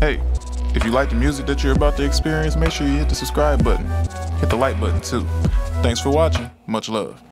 Hey, if you like the music that you're about to experience, make sure you hit the subscribe button. Hit the like button too. Thanks for watching. Much love.